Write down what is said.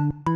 you